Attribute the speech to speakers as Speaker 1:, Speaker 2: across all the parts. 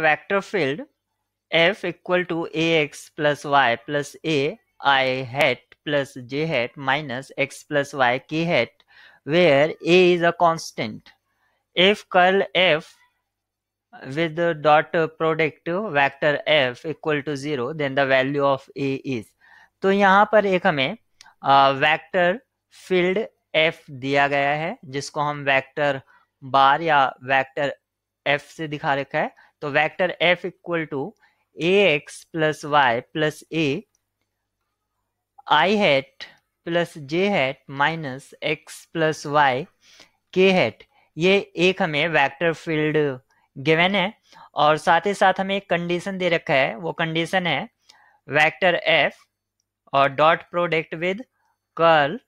Speaker 1: Vector field f equal to ax plus y plus a i hat plus j hat minus x plus y k hat where a is a constant. If curl f with the dot product vector f equal to zero then the value of a is. तो यहाँ पर एक हमें vector field F दिया गया है जिसको हम वेक्टर बार या वेक्टर एफ़ से दिखा रखा है तो vector F equal to A X plus Y plus A I hat plus J hat minus X plus Y K hat ये एक हमें वेक्टर फ़ील्ड गिवन है और साथ ही साथ हमें एक कंडीशन दे रखा है। वो कंडीशन है वेक्टर एफ़ और dot product with curl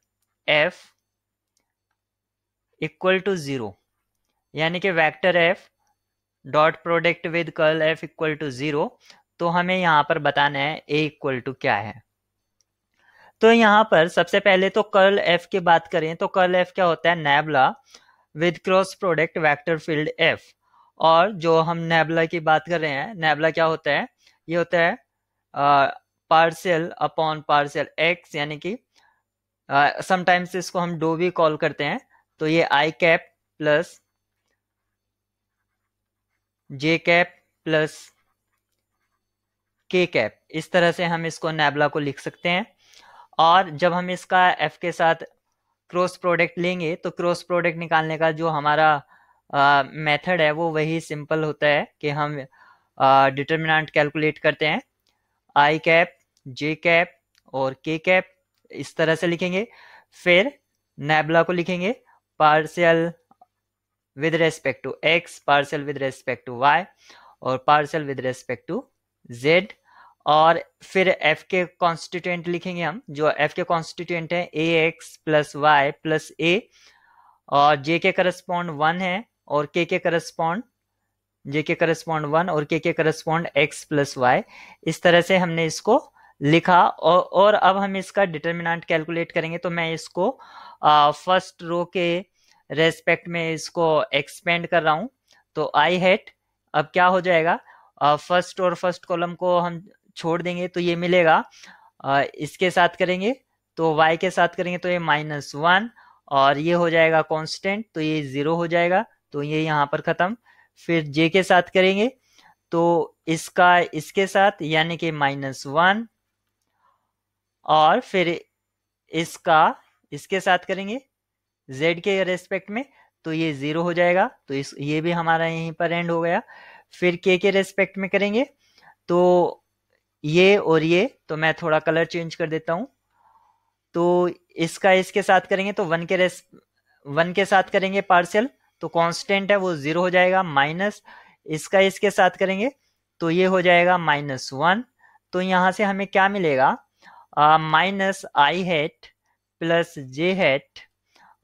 Speaker 1: F equal to zero यानी कि vector F dot product with curl F equal to zero तो हमें यहाँ पर बताना है ए इक्वल टू क्या है। तो यहाँ पर सबसे पहले तो कर्ल एफ़ की बात करें तो कर्ल एफ़ क्या होता है? Nabla with cross product vector field F और जो हम नेबला की बात कर रहे हैं नेबला क्या होता है? ये होता है पार्शियल अपॉन पार्शियल एक्स यानी कि समटाइम्स इसको हम डो भी कॉल करते हैं तो ये I cap plus J cap plus K cap इस तरह से हम इसको नेबला को लिख सकते हैं। और जब हम इसका एफ़ के साथ क्रॉस प्रोडक्ट लेंगे तो क्रॉस प्रोडक्ट निकालने का जो हमारा मेथड है, वो वही सिंपल होता है कि हम डिटर्मिनेंट कैलकुलेट करते हैं। आई कैप जे कैप और के कैप इस तरह से लिखेंगे। फिर नेबला को लिखेंगे। Partial with respect to X partial with respect to Y और partial with respect to Z और फिर एफ़ के कॉन्स्टिट्यूएंट लिखेंगे हम जो एफ़ के कॉन्स्टिट्यूएंट है A X plus Y plus A और जे के करस्पॉन्ड वन है और के के करस्पॉन्ड जे के करस्पॉन्ड वन और के के करस्पॉन्ड एक्स प्लस वाई इस तरह से हमने इसको लिखा और, और अब हम इसका डिटर्मिनेंट कैलकुलेट करेंगे तो मैं इसको फ़र्स्ट रो के रेस्पेक्ट में इसको एक्सपेंड कर रहा हूँ। तो आई हेट अब क्या हो जाएगा? फ़र्स्ट और फ़र्स्ट कॉलम को हम छोड़ देंगे तो ये मिलेगा। इसके साथ करेंगे तो y के साथ करेंगे तो ये माइनस वन और ये हो जाएगा कांस्टेंट तो ये ज़ीरो हो जाएगा। तो ये यहाँ पर खत्म। फिर j के साथ करेंगे तो इसका, इसके साथ यानी कि माइनस वन और फिर इसका, इसके साथ करेंगे z के रेस्पेक्ट में तो ये ज़ीरो हो जाएगा। तो इस, ये भी हमारा यहीं पर एंड हो गया। फिर के के रेस्पेक्ट में करेंगे। तो ये और ये तो मैं थोड़ा कलर चेंज कर देता हूँ। तो इसका, इसके साथ करेंगे तो वन के रेस वन के साथ करेंगे पार्शियल तो कांस्टेंट है, वो ज़ीरो हो जाएगा माइनस इसका, इसके साथ करेंगे तो ये हो जाएगा माइनस वन तो यहाँ से हमें क्या मिलेगा? Minus I hat plus J hat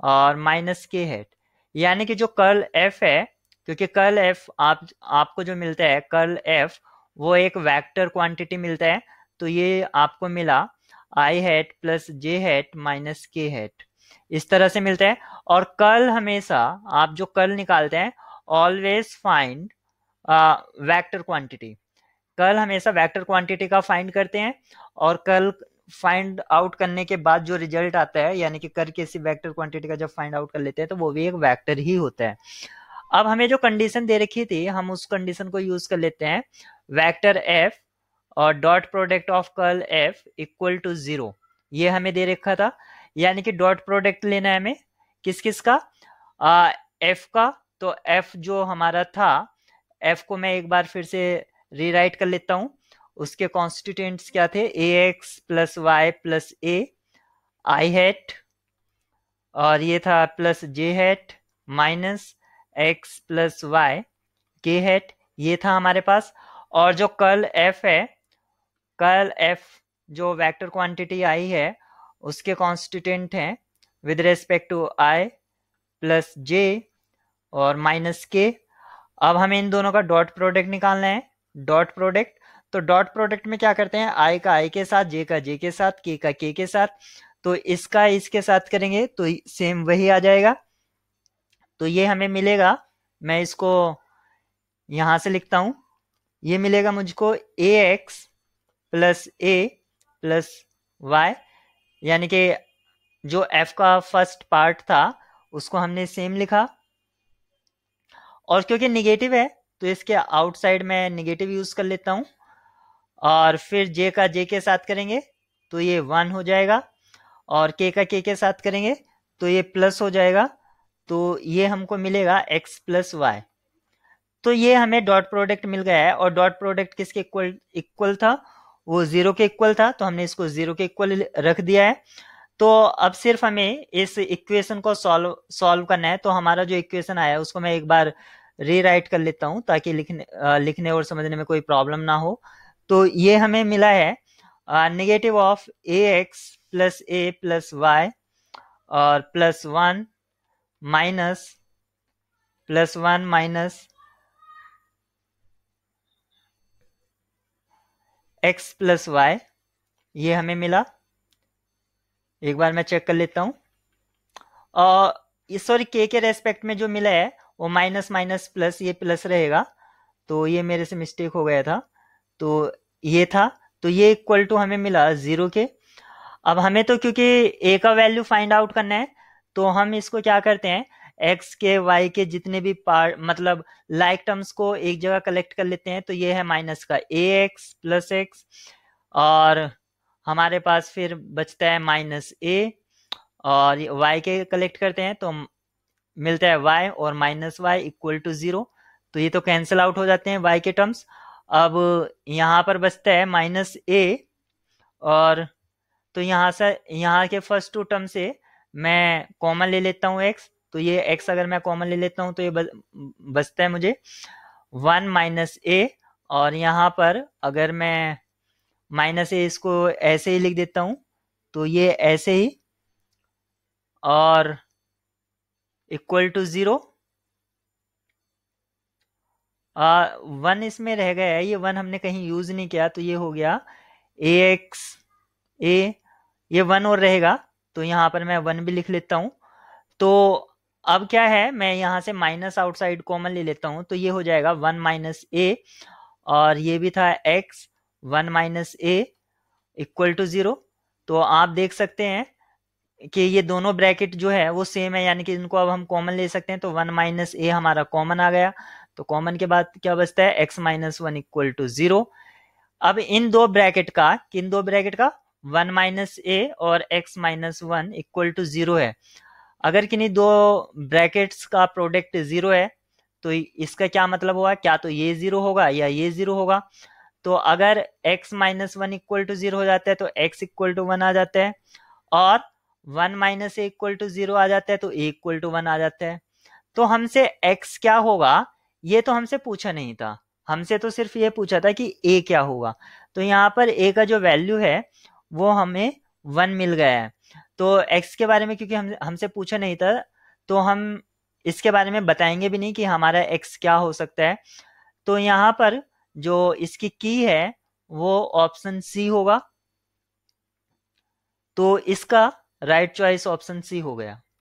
Speaker 1: और माइनस के हेट यानी कि जो कर्ल एफ़ है, क्योंकि कर्ल एफ़ आप, आपको जो मिलता है कर्ल एफ़ वो एक वेक्टर क्वांटिटी मिलता है। तो ये आपको मिला I hat plus J hat minus K hat इस तरह से मिलता है। और कल हमेशा, आप जो कल निकालते हैं ऑलवेज फाइंड वेक्टर क्वांटिटी कल हमेशा वेक्टर क्वांटिटी का फाइंड करते हैं। और कल फाइंड आउट करने के बाद जो रिज़ल्ट आता है यानी कि कर किसी वेक्टर क्वांटिटी का जब फाइंड आउट कर लेते हैं तो वो भी एक वेक्टर ही होता है। अब हमें जो कंडीशन दे रखी थी हम उस कंडीशन को यूज़ कर लेते हैं। वेक्टर एफ़ और dot product of curl F equal to zero ये हमें दे रखा था। यानी कि डॉट प्रोडक्ट लेना है हमें। किस किस का? आ, एफ़ का। तो एफ़ जो हमारा था एफ़ को मैं एक बार फिर से रीराइट कर लेता हूँ। उसके कॉन्स्टिट्यूंट्स क्या थे? A X plus Y plus A I hat और ये था plus J hat minus X plus Y K hat ये था हमारे पास। और जो कल एफ़ है कल एफ़ जो वेक्टर क्वांटिटी आई है, उसके कॉन्स्टिट्यूंट हैं with respect to I plus J और माइनस के अब हमें इन दोनों का डॉट प्रोडक्ट निकालना है। डॉट प्रोडक्ट तो डॉट प्रोडक्ट में क्या करते हैं? आई का आई के साथ जे का जे के साथ के का के के साथ तो इसका इसके साथ करेंगे तो सेम वही आ जाएगा। तो ये हमें मिलेगा, मैं इसको यहाँ से लिखता हूँ। ये मिलेगा मुझको A X plus A plus Y यानी कि जो एफ़ का फ़र्स्ट पार्ट था, उसको हमने सेम लिखा। और क्योंकि निगेटिव है तो इसके आउटसाइड में निगेटिव यूज़ कर लेता हूँ। और फिर जे का जे के साथ करेंगे तो ये वन हो जाएगा, और के का के के साथ करेंगे तो ये प्लस हो जाएगा तो ये हमको मिलेगा एक्स प्लस वाई तो ये हमें डॉट प्रोडक्ट मिल गया है, और डॉट प्रोडक्ट किसके इक्वल इक्वल था? वो ज़ीरो के इक्वल था तो हमने इसको ज़ीरो के इक्वल रख दिया है। तो अब सिर्फ़ हमें इस इक्वेशन को सॉल्व सॉल्व करना है तो हमारा जो इक्वेशन आया उसको मैं एक बार रीराइट कर लेता हूँ, ताकि लिखने लिखने और समझने में कोई प्रॉब्लम ना हो। तो ये हमें मिला है negative of A X plus A plus Y और plus one minus plus one minus X plus Y ये हमें मिला। एक बार मैं चेक कर लेता हूँ। और सॉरी के के रेस्पेक्ट में जो मिला है, वो माइनस माइनस प्लस ये प्लस रहेगा तो ये मेरे से मिस्टेक हो गया था। तो ये था। तो ये इक्वल टू हमें मिला ज़ीरो के अब हमें तो क्योंकि ए का वैल्यू फाइंड आउट करना है तो हम इसको क्या करते हैं? एक्स के वाई के जितने भी पार्ट मतलब लाइक like टर्म्स को एक जगह कलेक्ट कर लेते हैं तो ये है माइनस का ए एक्स प्लस एक्स और हमारे पास फिर बचता है माइनस ए और वाई के कलेक्ट करते हैं तो मिलता है वाई और minus Y equal to zero तो ये तो कैंसिल आउट हो जाते हैं वाई के टर्म्स अब यहाँ पर बचता है माइनस ए और तो यहाँ से, यहाँ के फ़र्स्ट टू टर्म से मैं कॉमन ले लेता हूँ एक्स तो ये एक्स अगर मैं कॉमन ले लेता हूँ तो ये बचता है मुझे वन माइनस ए और यहाँ पर अगर मैं माइनस ए इसको ऐसे ही लिख देता हूँ तो ये ऐसे ही और इक्वल टू ज़ीरो वन इसमें रह गया है, ये वन हमने कहीं यूज़ नहीं किया तो ये हो गया ए एक्स ए ये वन और रहेगा तो यहाँ पर मैं वन भी लिख लेता हूँ। तो अब क्या है, मैं यहाँ से माइनस आउटसाइड कॉमन ले लेता हूँ तो ये हो जाएगा वन माइनस ए और ये भी था X one minus A equal to zero तो आप देख सकते हैं कि ये दोनों ब्रैकेट जो है, वो सेम है, यानी कि इनको अब हम कॉमन ले सकते हैं तो वन माइनस ए हमारा कॉमन आ गया। तो कॉमन के बाद क्या बचता है? X minus one equal to zero अब इन दो ब्रैकेट का, किन दो ब्रैकेट का? वन माइनस ए और X minus one equal to zero है। अगर किन्हीं दो ब्रैकेट्स का प्रोडक्ट ज़ीरो है तो इसका क्या मतलब हुआ क्या तो ये ज़ीरो होगा या ये ज़ीरो होगा? तो अगर x minus one equal to zero हो जाता है तो x इक्वल टू वन आ जाता है। और one minus a equal to zero आ जाता है तो ए इक्वल टू वन आ जाता है। तो हमसे x क्या होगा? ये तो हमसे पूछा नहीं था। हमसे तो सिर्फ़ ये पूछा था कि ए क्या होगा। तो यहाँ पर ए का जो वैल्यू है, वो हमें वन मिल गया है। तो एक्स के बारे में क्योंकि हम, हमसे पूछा नहीं था तो हम इसके बारे में बताएँगे भी नहीं कि हमारा एक्स क्या हो सकता है। तो यहाँ पर जो इसकी की है, वो ऑप्शन सी होगा। तो इसका राइट चॉइस ऑप्शन सी हो गया।